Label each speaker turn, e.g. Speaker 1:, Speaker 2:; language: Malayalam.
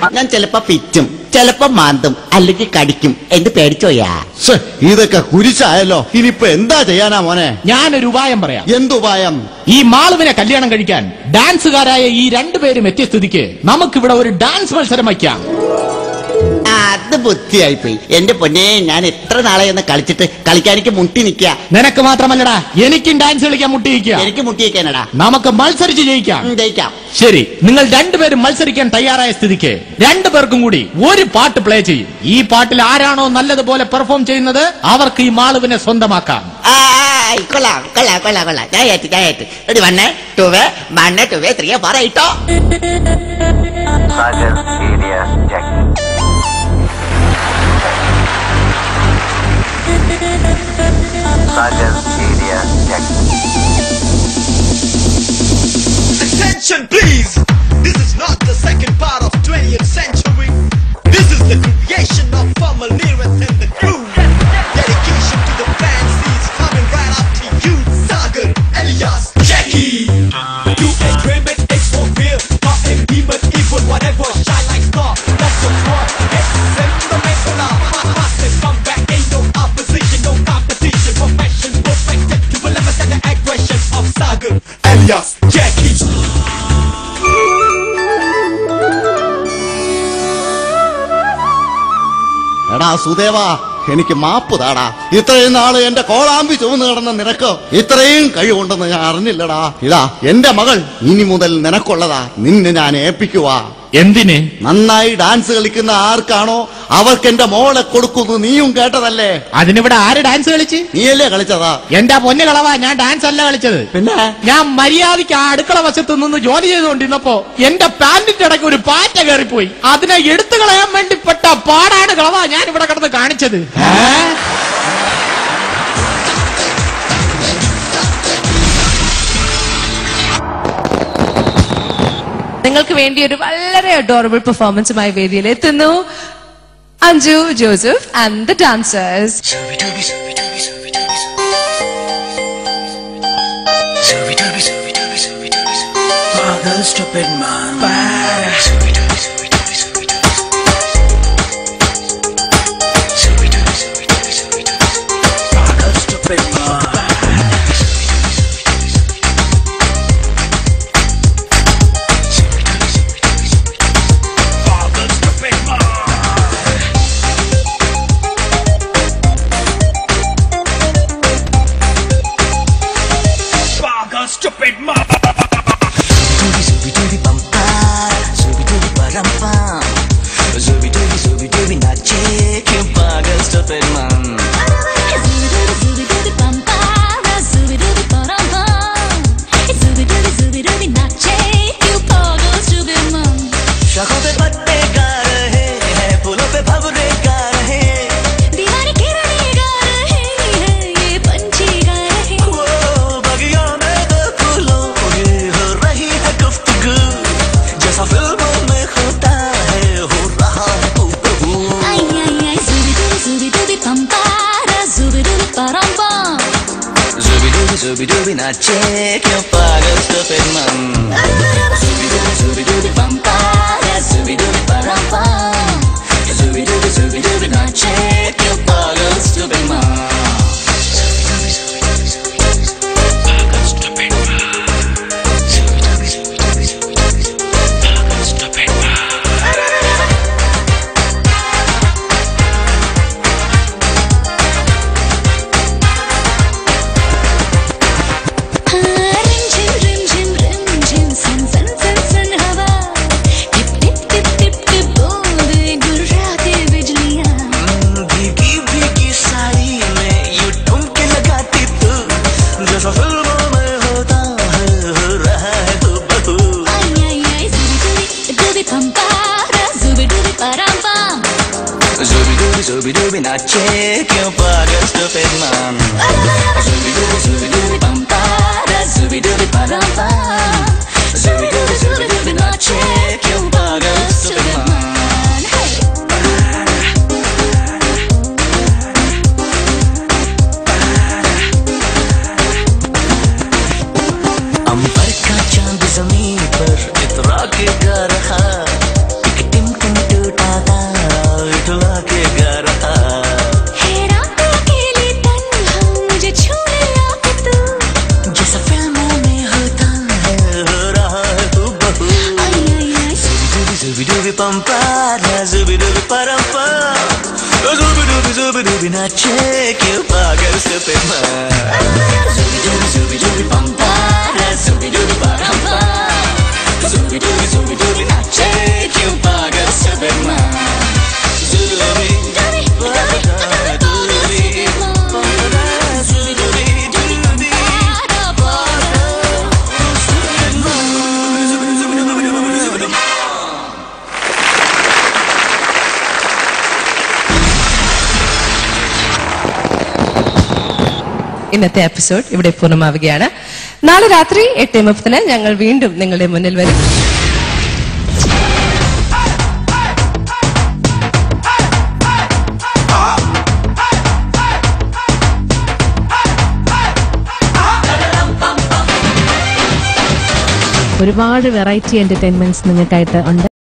Speaker 1: ഞാൻ ചിലപ്പോ പിച്ചും ചിലപ്പോ മാന്തും അല്ലെങ്കിൽ കടിക്കും. എന്ത് പേടിച്ചോയാ?
Speaker 2: ഇതൊക്കെ കുരിശായല്ലോ. ഇനിയിപ്പൊ എന്താ ചെയ്യാനാ മോനെ?
Speaker 3: ഞാനൊരു ഉപായം പറയാം.
Speaker 2: എന്തുപായം
Speaker 3: ഈ മാളുവിനെ കല്യാണം കഴിക്കാൻ ഡാൻസുകാരായ ഈ രണ്ടുപേരും എത്തിയ സ്ഥിതിക്ക് നമുക്കിവിടെ ഒരു ഡാൻസ് മത്സരം വയ്ക്കാം.
Speaker 1: അത് ബുദ്ധിയായി പോയി എന്റെ പൊന്നെ ഞാൻ എത്ര നാളെ ഒന്ന് കളിച്ചിട്ട് കളിക്കാൻ എനിക്ക് മുട്ടി നിൽക്കുക.
Speaker 3: നിനക്ക് മാത്രമല്ലടാ എനിക്കും ഡാൻസ് കളിക്കാൻ മുട്ടി നിൽക്കാം
Speaker 1: എനിക്ക് മുട്ടി നിൽക്കാനടാ.
Speaker 3: നമുക്ക് മത്സരിച്ച് ജയിക്കാം.
Speaker 1: ജയിക്കാം.
Speaker 3: ശരി നിങ്ങൾ രണ്ടുപേരും മത്സരിക്കാൻ തയ്യാറായ സ്ഥിതിക്ക് രണ്ടു പേർക്കും കൂടി ഒരു പാട്ട് പ്ലേ ചെയ്യും. ഈ പാട്ടിൽ ആരാണോ നല്ലതുപോലെ പെർഫോം ചെയ്യുന്നത് അവർക്ക് ഈ മാളുവിനെ സ്വന്തമാക്കാം.
Speaker 1: ആ, കൊള്ളാം കൊള്ളാം കൊള്ളാം കൊള്ളാം. വണ്ണേ ടൂവേ വണ്ണേ two way three
Speaker 4: Attention please! This is not the second part of 20th century.
Speaker 2: സുദേവാ എനിക്ക് മാപ്പ് താടാ. ഇത്രയും നാൾ എന്റെ കോളാമ്പി ചുവന്ന് കിടന്ന നിനക്ക് ഇത്രയും കഴിവുണ്ടെന്ന് ഞാൻ അറിഞ്ഞില്ലടാ. ഇതാ എന്റെ മകൾ ഇനി മുതൽ നിനക്കുള്ളതാ. നിന്നെ ഞാൻ ഏൽപ്പിക്കുവാ.
Speaker 3: എന്തിന്?
Speaker 2: നന്നായി ഡാൻസ് കളിക്കുന്ന ആർക്കാണോ അവർക്ക് എന്റെ മോളെ കൊടുക്കുന്നു നീയും കേട്ടതല്ലേ?
Speaker 3: അതിനിവിടെ ആര് ഡാൻസ് കളിച്ച്?
Speaker 2: നീയല്ലേ കളിച്ചതാ?
Speaker 3: എന്റെ പൊന്നു കളവാ ഞാൻ ഡാൻസ് അല്ല കളിച്ചത്.
Speaker 2: പിന്നെ?
Speaker 3: ഞാൻ മര്യാദയ്ക്ക് ആ അടുക്കള വശത്ത് നിന്ന് ജോലി ചെയ്തുകൊണ്ടിരുന്നപ്പോ എന്റെ പാന്റിന്റെ ഇടയ്ക്ക് ഒരു പാറ്റ കയറിപ്പോയി. അതിനെ എടുത്തു കളയാൻ വേണ്ടി പെട്ട പാടാണ് കളവാ ഞാൻ ഇവിടെ കിടന്ന് കാണിച്ചത്.
Speaker 5: നിങ്ങൾക്ക് വേണ്ടി ഒരു വളരെ അഡോറബിൾ പെർഫോമൻസുമായി വേദിയിൽ എത്തുന്നു Anju Joseph and the dancers
Speaker 4: stupid man. Father, Scooby Dooby, now check your pockets, stupid.
Speaker 6: zubi dubi na check your bugger stupid man Zubi dubi zubi dubi pam pa da zubi dubi pa dam pa Zooby-dooby, zooby-dooby, now check you baga sepema Zooby-dooby, zooby-dooby, bambara Zooby-dooby, baramba Zooby-dooby, zooby-dooby
Speaker 5: ഇന്നത്തെ എപ്പിസോഡ് ഇവിടെ പൂർണമാവുകയാണ്. നാളെ രാത്രി എട്ട് മുപ്പതിന് ഞങ്ങൾ വീണ്ടും നിങ്ങളുടെ മുന്നിൽ വരും.
Speaker 7: ഒരുപാട് വെറൈറ്റി എന്റർടൈൻമെന്റ്സ് നിങ്ങൾക്കായിട്ട് ഉണ്ട്.